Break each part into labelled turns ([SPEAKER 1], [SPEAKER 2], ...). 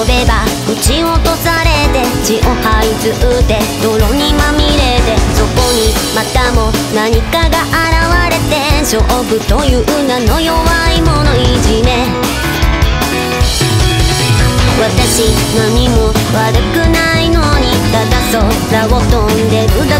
[SPEAKER 1] 飛べば撃ち落とされて血を這いずって泥にまみれてそこにまたも何かが現れて勝負という名の弱い者いじめ。私何も悪くないのにただ空を飛んでるだ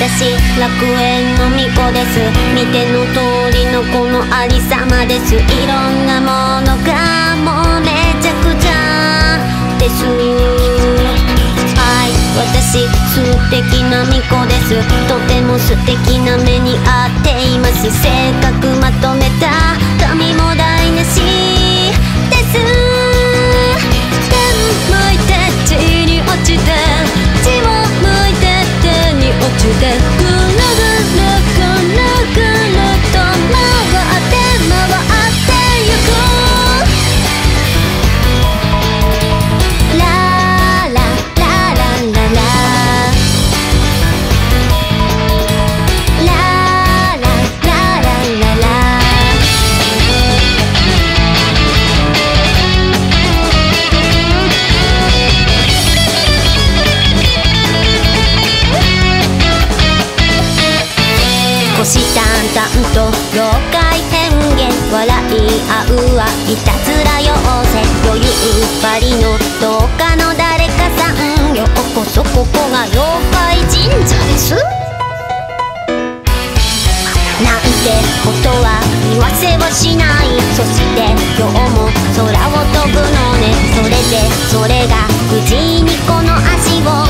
[SPEAKER 1] 私楽園の巫女です。見ての通りのこのありさまです。いろんなものがもうめちゃくちゃです。はい私素敵な巫女です。とても素敵な目に遭っています。性格まとめた髪も台無し。妖怪変幻笑い合うはいたずらよせ余裕ばりのどっかの誰かさんようこそここが妖怪神社ですなんてことは言わせはしない。そして今日も空を飛ぶのね。それでそれが無事にこの足を